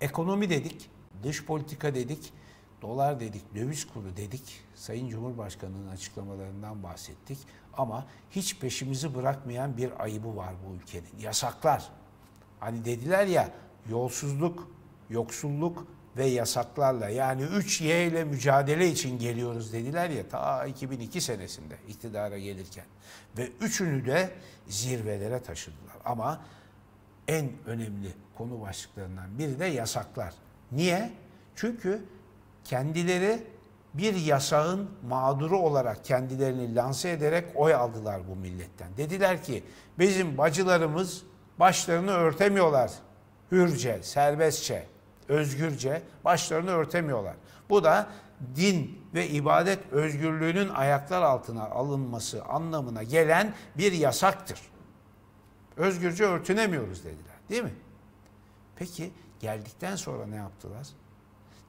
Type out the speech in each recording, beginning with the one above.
Ekonomi dedik, dış politika dedik, dolar dedik, döviz kuru dedik. Sayın Cumhurbaşkanı'nın açıklamalarından bahsettik. Ama hiç peşimizi bırakmayan bir ayıbı var bu ülkenin. Yasaklar. Hani dediler ya yolsuzluk, yoksulluk ve yasaklarla yani 3Y ile mücadele için geliyoruz dediler ya ta 2002 senesinde iktidara gelirken. Ve üçünü de zirvelere taşıdılar. Ama en önemli konu başlıklarından biri de yasaklar. Niye? Çünkü kendileri bir yasağın mağduru olarak kendilerini lanse ederek oy aldılar bu milletten. Dediler ki bizim bacılarımız başlarını örtemiyorlar. Hürce, serbestçe, özgürce başlarını örtemiyorlar. Bu da din ve ibadet özgürlüğünün ayaklar altına alınması anlamına gelen bir yasaktır. Özgürce örtünemiyoruz dediler değil mi? Peki geldikten sonra ne yaptılar?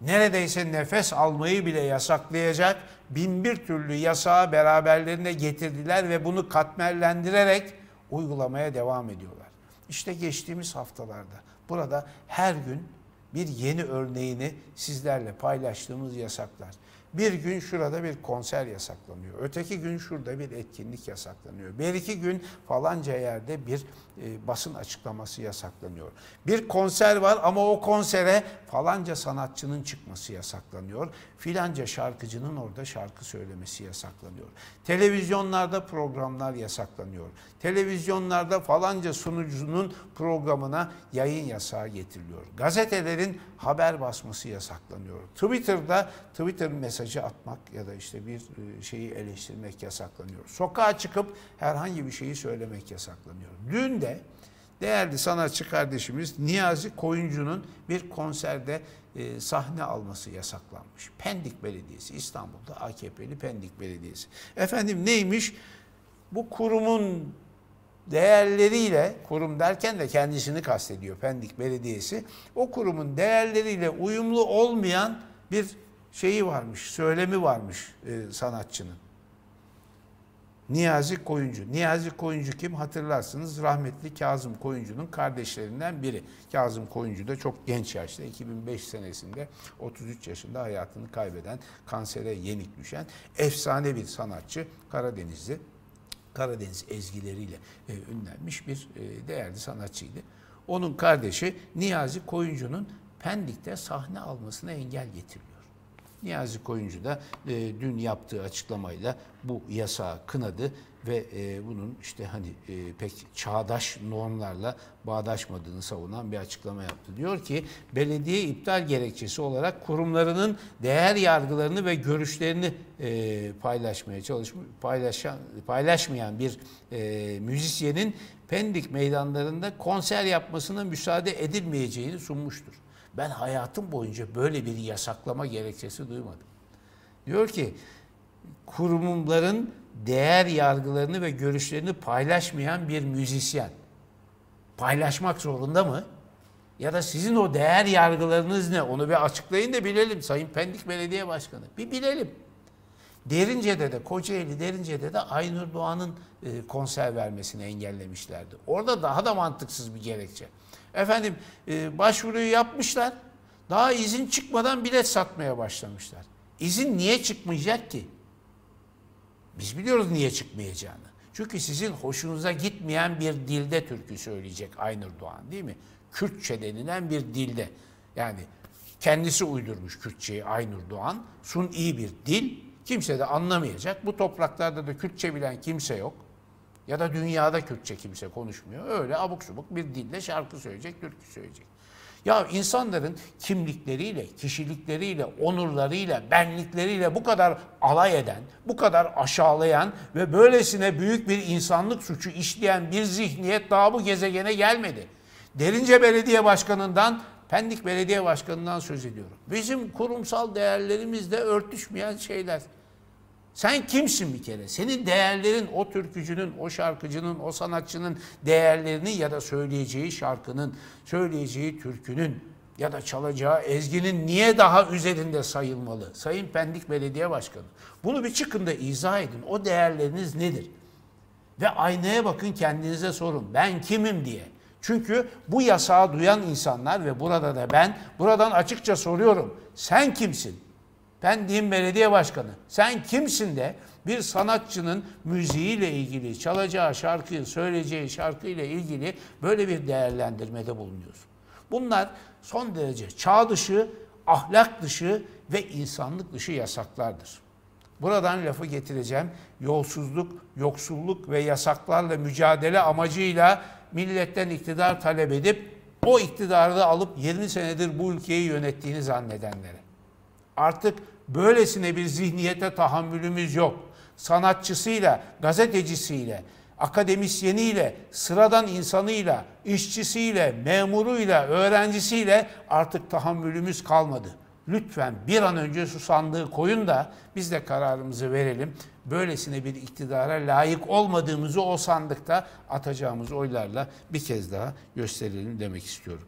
Neredeyse nefes almayı bile yasaklayacak bin bir türlü yasağı beraberlerine getirdiler ve bunu katmerlendirerek uygulamaya devam ediyorlar. İşte geçtiğimiz haftalarda burada her gün bir yeni örneğini sizlerle paylaştığımız yasaklar. Bir gün şurada bir konser yasaklanıyor. Öteki gün şurada bir etkinlik yasaklanıyor. Bir iki gün falanca yerde bir e, basın açıklaması yasaklanıyor. Bir konser var ama o konsere falanca sanatçının çıkması yasaklanıyor. Filanca şarkıcının orada şarkı söylemesi yasaklanıyor. Televizyonlarda programlar yasaklanıyor. Televizyonlarda falanca sunucunun programına yayın yasağı getiriliyor. Gazetelerin haber basması yasaklanıyor. Twitter'da Twitter mesajı atmak ya da işte bir e, şeyi eleştirmek yasaklanıyor. Sokağa çıkıp herhangi bir şeyi söylemek yasaklanıyor. Dün de değerli sanatçı kardeşimiz Niyazi Koyuncu'nun bir konserde e, sahne alması yasaklanmış. Pendik Belediyesi, İstanbul'da AKP'li Pendik Belediyesi. Efendim neymiş? Bu kurumun değerleriyle, kurum derken de kendisini kastediyor Pendik Belediyesi, o kurumun değerleriyle uyumlu olmayan bir şeyi varmış, söylemi varmış e, sanatçının. Niyazi Koyuncu. Niyazi Koyuncu kim hatırlarsınız? Rahmetli Kazım Koyuncu'nun kardeşlerinden biri. Kazım Koyuncu da çok genç yaşta 2005 senesinde 33 yaşında hayatını kaybeden, kansere yenik düşen efsane bir sanatçı Karadeniz'de. Karadeniz ezgileriyle e, ünlenmiş bir e, değerli sanatçıydı. Onun kardeşi Niyazi Koyuncu'nun Pendik'te sahne almasına engel getiriliyor. Niyazi Koyuncu da e, dün yaptığı açıklamayla bu yasağı kınadı ve e, bunun işte hani e, pek çağdaş normlarla bağdaşmadığını savunan bir açıklama yaptı. Diyor ki belediye iptal gerekçesi olarak kurumlarının değer yargılarını ve görüşlerini e, paylaşmaya çalışmış, paylaşan, paylaşmayan bir e, müzisyenin Pendik meydanlarında konser yapmasına müsaade edilmeyeceğini sunmuştur. Ben hayatım boyunca böyle bir yasaklama gerekçesi duymadım. Diyor ki kurumların değer yargılarını ve görüşlerini paylaşmayan bir müzisyen paylaşmak zorunda mı? Ya da sizin o değer yargılarınız ne? Onu bir açıklayın da bilelim Sayın Pendik Belediye Başkanı. Bir bilelim. Derince'de de Kocaeli Derince'de de Aynur Doğan'ın e, konser vermesini engellemişlerdi. Orada daha da mantıksız bir gerekçe. Efendim e, başvuruyu yapmışlar. Daha izin çıkmadan bilet satmaya başlamışlar. İzin niye çıkmayacak ki? Biz biliyoruz niye çıkmayacağını. Çünkü sizin hoşunuza gitmeyen bir dilde türkü söyleyecek Aynur Doğan değil mi? Kürtçe denilen bir dilde. Yani kendisi uydurmuş Kürtçeyi Aynur Doğan. Sun iyi bir dil. Kimse de anlamayacak. Bu topraklarda da Kürtçe bilen kimse yok. Ya da dünyada Kürtçe kimse konuşmuyor. Öyle abuk subuk bir dille şarkı söyleyecek, türkü söyleyecek. Ya insanların kimlikleriyle, kişilikleriyle, onurlarıyla, benlikleriyle bu kadar alay eden, bu kadar aşağılayan ve böylesine büyük bir insanlık suçu işleyen bir zihniyet daha bu gezegene gelmedi. Derince Belediye Başkanı'ndan, Pendik Belediye Başkanı'ndan söz ediyorum. Bizim kurumsal değerlerimizle örtüşmeyen şeyler. Sen kimsin bir kere? Senin değerlerin o türkücünün, o şarkıcının, o sanatçının değerlerini ya da söyleyeceği şarkının, söyleyeceği türkünün ya da çalacağı ezginin niye daha üzerinde sayılmalı? Sayın Pendik Belediye Başkanı. Bunu bir çıkın da izah edin. O değerleriniz nedir? Ve aynaya bakın kendinize sorun. Ben kimim diye. Çünkü bu yasağı duyan insanlar ve burada da ben buradan açıkça soruyorum. Sen kimsin? Pendik Belediye Başkanı. Sen kimsin de bir sanatçının müziğiyle ilgili, çalacağı şarkıyı, söyleyeceği şarkıyla ilgili böyle bir değerlendirmede bulunuyorsun. Bunlar son derece çağ dışı, ahlak dışı ve insanlık dışı yasaklardır. Buradan lafı getireceğim. Yolsuzluk, yoksulluk ve yasaklarla mücadele amacıyla milletten iktidar talep edip o iktidarı da alıp 20 senedir bu ülkeyi yönettiğini zannedenlere. Artık böylesine bir zihniyete tahammülümüz yok. Sanatçısıyla, gazetecisiyle, akademisyeniyle, sıradan insanıyla, işçisiyle, memuruyla, öğrencisiyle artık tahammülümüz kalmadı. Lütfen bir an önce şu sandığı koyun da biz de kararımızı verelim. Böylesine bir iktidara layık olmadığımızı o sandıkta atacağımız oylarla bir kez daha gösterelim demek istiyorum.